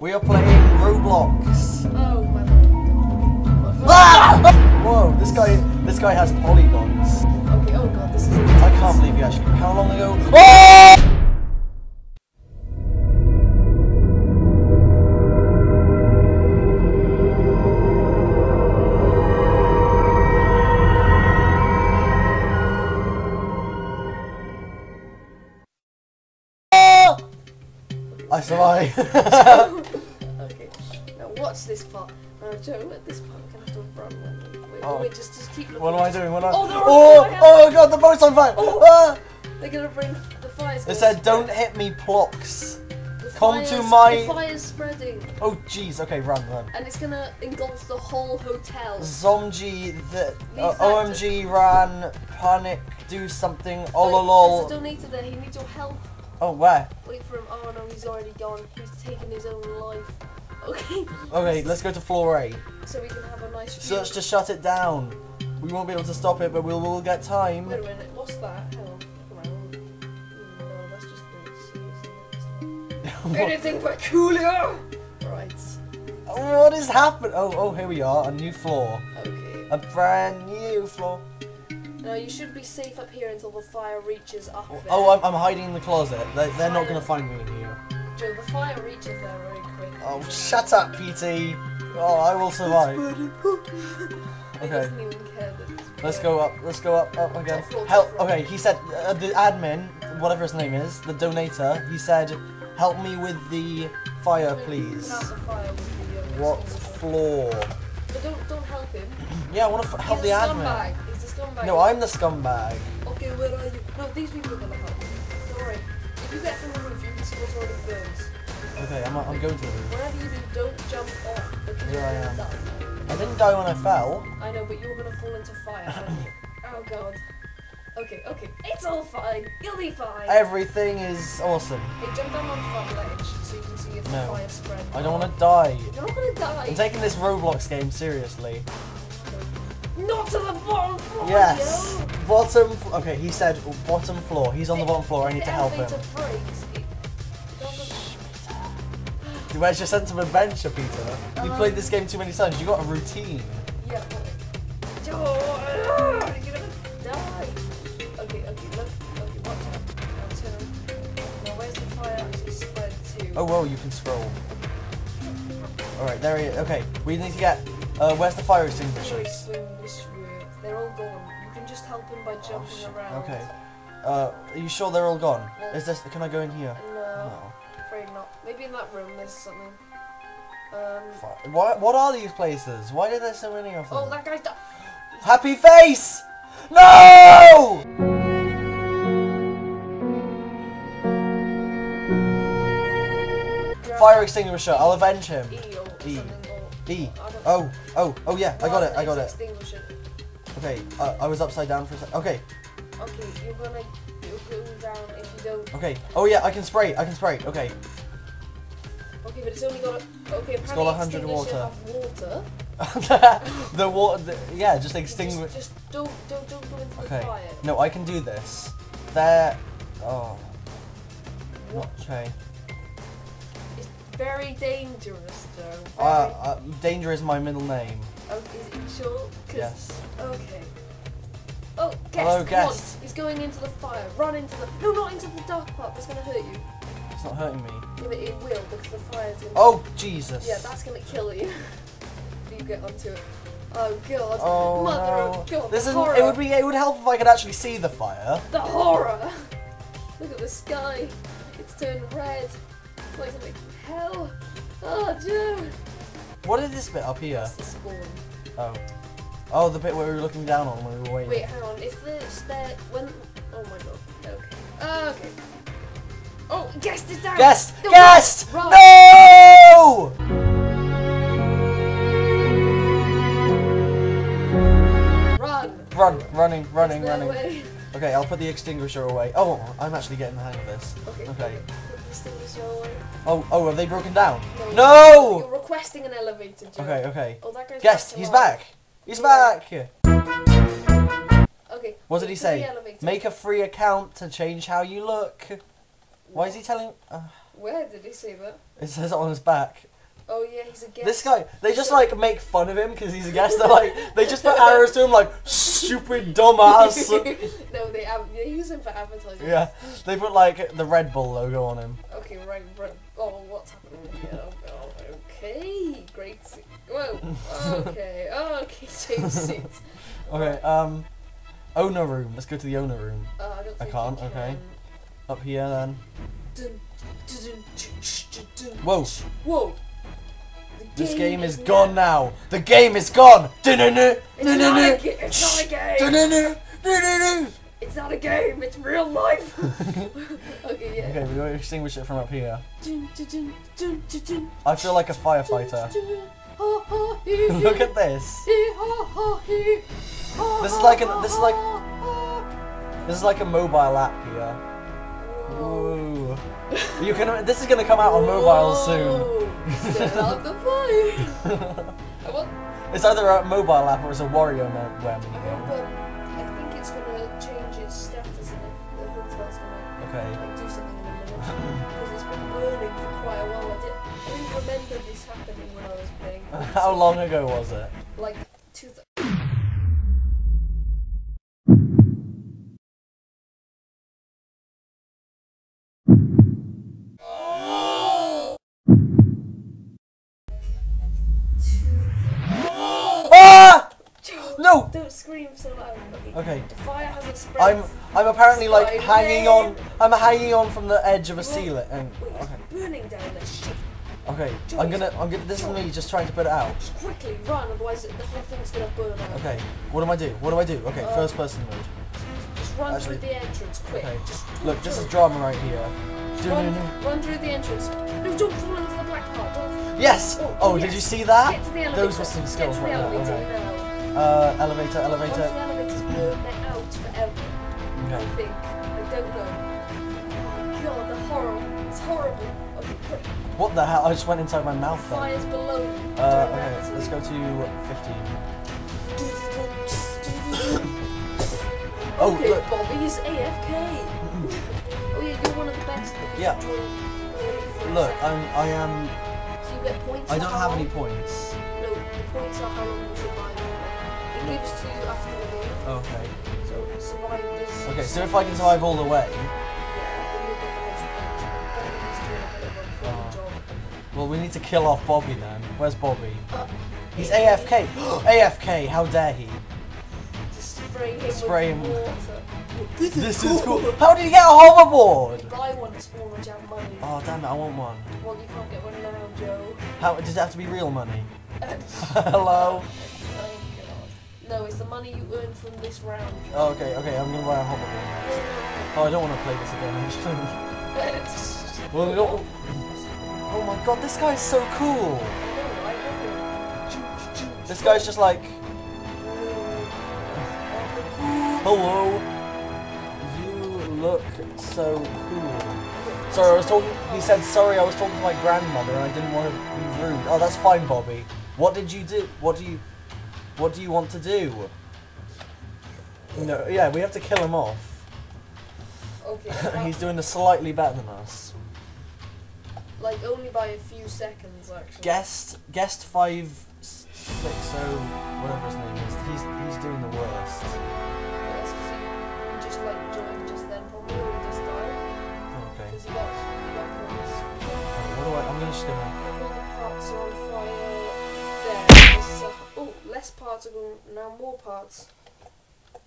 We are playing Roblox. Oh my god. Ah! Whoa, this guy, this guy has polygons. Okay, oh god, this is I can't believe you actually. How long ago? Oh! I survived. Watch this part. Now Joe, at this part we're gonna have to run. Wait, wait, Oh. wait just, just keep looking. what am I doing? What am I? Oh, oh, oh god, the boat's on fire! Oh. Ah! They're gonna bring the fires. It gonna said, spread. "Don't hit me, Plox." The come to my- The fire's spreading, Oh jeez. Okay, run, run. and it's gonna engulf the whole hotel. Zomg, the uh, OMG ran, panic, do something, ololol. There's a donator there. He needs your help. Oh, where? Wait for him. Oh no, he's already gone. He's taken his own life. Okay. Okay, let's go to floor eight. So we can have a nice. Search to shut it down. We won't be able to stop it, but we'll, we'll get time. Wait a minute. What's that? Hang on. Come on. No, that's just the seriously. Anything peculiar? Right. what is happening? Oh, oh, here we are, a new floor. Okay. A brand new floor. Now you should be safe up here until the fire reaches up there. Oh, I'm, I'm hiding in the closet. They, they're not gonna find me in here. Joe, the fire reaches there quick. Oh, shut up, PT. Oh, I will survive. Okay. doesn't even care that it's Let's go up. Let's go up. Up again. Top floor, top Help. Okay, he said uh, the admin, whatever his name is, the donator. He said, "Help me with the fire, please." out the fire with the, um, What floor? But don't don't help him. Yeah, I want to help the admin. He's a scumbag. No, I'm the scumbag. Okay, where are you? No, these people are gonna help. Don't worry. If you get from the roof, you can see what's already burnt. Okay, I'm, I'm going to the roof. Wherever you do, don't jump off because Here I am. die. I didn't die when I fell. I know, but you're gonna fall into fire. oh god. Okay, okay. It's all fine. You'll be fine. Everything is awesome. Hey, jump down onto that ledge so you can see if No. the fire spread. I don't want to die. You're not gonna die. I'm taking this Roblox game seriously. Not to the bottom floor. Yes. yo. Bottom. Okay, he said bottom floor. He's on the If- bottom floor. I need to help him. breaks. Where's your sense of adventure, Peter? You've Um, played this game too many times. You got a routine. Yeah. but- Oh, you're gonna die. Okay, okay, look. Okay, watch out. Now turn. Now where's the fire actually spread to? Oh, whoa, you can scroll. Alright, there he is. Okay, we need to get. Uh, where's the fire extinguishers? Extinguisher. They're all gone. You can just help him by Oh, jumping shit. around. Okay. Uh, are you sure they're all gone? Is this? Can I go in here? No. Not. Maybe in that room there's something. Um. What? What are these places? Why are there so many of them? Oh, that guy's. Happy face! No! Fire extinguisher. I'll avenge him. E or E. E. Oh, oh, oh yeah, I got it, I got it. Okay, uh, I was upside down for a sec. Okay, Okay, you're gonna go down if you don't. okay. Oh yeah, I can spray, I can spray. Okay, Okay, but it's only got a. Okay, apparently got 100 water. water. the water, the, yeah, just extinguish. Just, just don't don't don't go into the Okay, fire. no, I can do this. There. Oh, What? okay. It's very dangerous, though. Uh, uh, danger is my middle name. oh, is it sure? Yes. Okay. Oh, guest. Hello, guest. On. He's going into the fire. Run into the. No, not into the dark part. That's gonna hurt you. It's not hurting me. Yeah, but it will because the fire's gonna. Oh Jesus. Yeah, that's gonna kill you. if you get onto it. Oh god. Oh Mother no. of God. This is. It would be. It would help if I could actually see the fire. The horror! Look at the sky. It's turned red. It's like something hell. Oh, Joe. What is this bit up here? That's the spawn. Oh. Oh, the bit where we were looking down on when we were waiting. Wait, hang on. Is this stair when oh my god. Okay. Uh, okay. Oh, guest is down. Guest! No, Guest! Run. No! Run. Run, running, running, no running. way. Okay, I'll put the extinguisher away. Oh, I'm actually getting the hang of this. Okay. Okay. Oh, oh, have they broken down? No! You're requesting an elevator, Joe. Okay, okay. Oh, that Guest, back he's back! He's Yeah. back! Okay. What did he say? Make a free account to change how you look. Why is he telling... Uh, Where did he say that? It says it on his back. Oh yeah, he's a guest. This guy, they just like make fun of him because he's a guest. They're like, they just put arrows to him like, stupid dumbass. no, they they use him for advertising. yeah, they put like the Red Bull logo on him. Okay, right, right. Oh, what's happening here? Oh, Okay, great. Whoa. Okay. Okay, change seats. Okay, um, owner room. Let's go to the owner room. Uh, I don't I can't, you okay. Can. Up here then. Whoa. Whoa. The This game is now- gone now. The game is gone. Du-nu-nu, It's not a nu-nu-nu, ga- it's not a game. It's not a game. It's real life. okay, yeah. Okay, we gotta extinguish it from up here. I feel like a firefighter. dun, ha, ha, hee, Look at this. hee, ha, ha, hee, ha, This is like an- this is like- ha, ha. This is like a mobile app here. Whoa. You can. This is gonna come out on mobile soon. Set out the fire. I want, It's either a mobile app or it's a Wario mo- I um, I think it's gonna change its status and it, the hotel's gonna Okay. like do something in a minute because it's been burning for quite a while. I, did, I didn't remember this happening when I was playing. How long ago was it? Like Okay. The fire hasn't spread. I'm. I'm apparently like hanging on. I'm hanging on from the edge of a ceiling. And, okay. burning down there. Shit. Okay. I'm gonna. I'm gonna. This is me just trying to put it out. Just quickly run, otherwise the whole thing's gonna burn out. Okay. What do I do? What do I do? Okay. Uh, First person mode. Just run Actually- through the entrance, quick. Okay. Just Look, this is drama right here. Run, run through the entrance. No, don't fall into the black part. Yes. Oh, did yes. you see that? Get to the elevator. Those were some skills right there. elevator Okay. Uh, elevator, elevator. Out forever. I think. I don't know. Oh god, the horror. It's horrible. Okay. What the hell? I just went inside my mouth then. Fire's below. Uh, okay, let's go to 15. Oh, Oh, okay, look. Bobby is AFK. oh yeah, you're one of the best. Yeah. you joined early for a Look. I'm, I am. So you get points. I don't have any points. No, the points are how long you survive. It gives to after the game. Okay. So survive this. Okay, so if I can survive all the way, Yeah, then you'll get the most points. Bobby's doing a bit of a fun Oh. well, we need to kill off Bobby then. Where's Bobby? Uh, He's AFK. AFK. How dare he? Just spray him Spray with him. water. This This is cool. How did he get a hoverboard? Buy one to spawn a jam money. Oh damn it! I want one. Well, you can't get one now, Joe. How does it have to be real money? Hello. No, it's the money you earn from this round. Oh, okay, okay. I'm gonna buy a hoverboard. Oh, I don't want to play this again. Actually. well, we don't- Oh my god, this guy's so cool. This guy's just like, hello. You look so cool. Sorry, I was talking. He said, sorry, I was talking to my grandmother and I didn't want to be rude. Oh, that's fine, Bobby. What did you do? What do you, what do you want to do? No, yeah, we have to kill him off. Okay. He's doing a slightly better than us. like only by a few seconds, actually. Guest, guest five. six oh whatever his name is. He's he's doing the worst. Yes, he, just like joined just then, probably or just died Okay. because he got he got points. What do I? I'm gonna just gonna. And all the parts are on fire. Less parts are going now. More parts.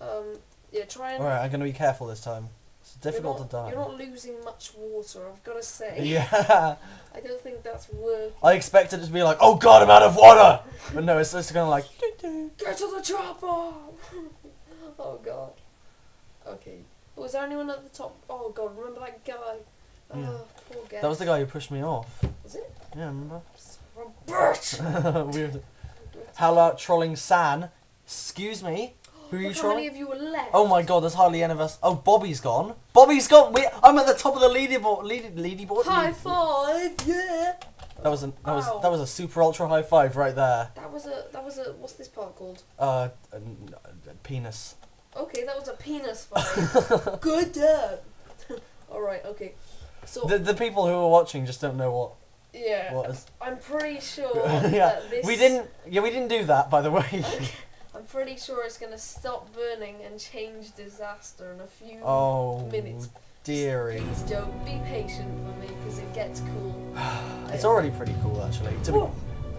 Um. Yeah. Try and. All right, I'm gonna be careful this time. It's difficult not, to die. You're not losing much water. I've got to say. Yeah, I don't think that's worth. I expected it to be like, oh god, I'm out of water, but no, it's just kind of like. Get to the chopper! oh god. Okay. Was there anyone at the top? Oh god, remember that guy? Oh, Yeah. poor guy. That was the guy who pushed me off. Was it? Yeah, remember? Bitch! Weird. How about trolling San? Excuse me. Who are you Look how trolling? many of you were left. Oh my god, there's hardly any of us. Oh, Bobby's gone. Bobby's gone. We, I'm at the top of the leaderboard. Lead, leaderboard. High Lead- five! Yeah! That was a that was Ow. that was a super ultra high five right there. That was a, that was a, what's this part called? Uh, a, a penis. Okay, that was a penis fight. Good dad! Alright, okay. So The, the people who are watching just don't know what yeah, what is. I'm pretty sure yeah, that this. we didn't. Yeah, we didn't do that, by the way. I'm pretty sure it's gonna stop burning and change disaster in a few oh, minutes. dearie. Please, Joe, be patient for me because it gets cool. It's already pretty cool, actually. To Whoa.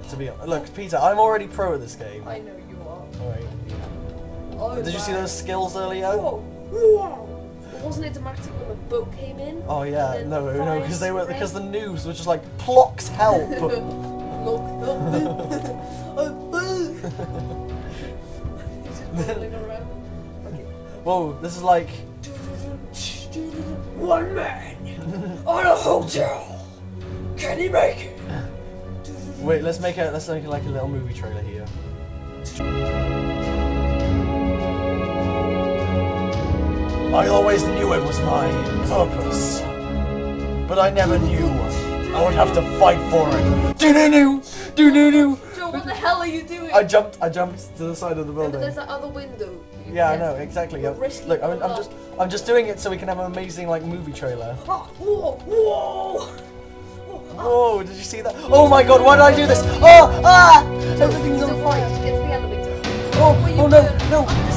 be, to be hon- look, Peter, I'm already pro at this game. I know you are. Alright. Oh, Did you see those skills earlier? Whoa, whoa. Wasn't it dramatic when the boat came in? Oh yeah, no, no, because they were because the news was just like Plox help. Look, He's just rolling around. Okay. Whoa, this is like One man on a hotel. Can he make it? wait, let's make a let's make it like a little movie trailer here. I always knew it was my purpose, but I never knew I would have to fight for it. Do do do do do do. Joe, what the hell are you doing? I jumped. I jumped to the side of the No, building. there's that other window. Yeah, I know exactly. Risking Look, I'm, I'm just. I'm just doing it so we can have an amazing like movie trailer. Ah, Whoa, whoa! Oh, did you see that? Oh my God, why did I do this? Oh, ah! Everything's on fire. Get to the elevator. Oh, oh no, burn? no, Up the stairs. Ah! no!